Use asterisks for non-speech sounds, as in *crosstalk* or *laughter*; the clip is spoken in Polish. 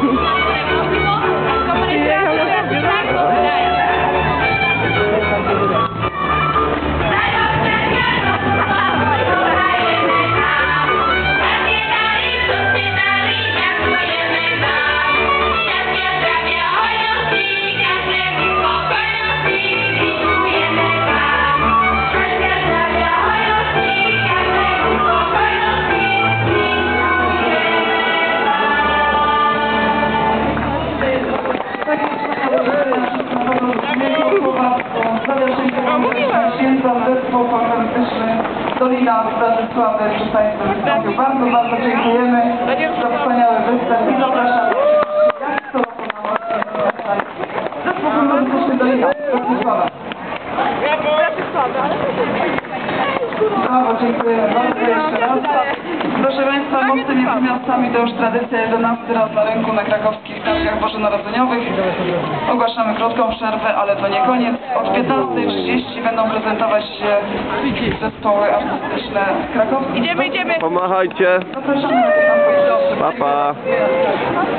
Mm-hmm. *laughs* Bratysławy przy Państwa wystąpił. Bardzo, bardzo dziękujemy za wspaniały występ i zapraszam. Jak to Zespół Folklorystyczny Dolina Bratysława. Brawo, dziękujemy bardzo jeszcze raz. Mosty między miastami to już tradycja 11 raz na rynku na krakowskich targach bożonarodzeniowych. Ogłaszamy krótką przerwę, ale to nie koniec. Od 15.30 będą prezentować się zespoły artystyczne krakowskie. Idziemy, idziemy. Pomachajcie. Zapraszamy na 15 Pa, pa.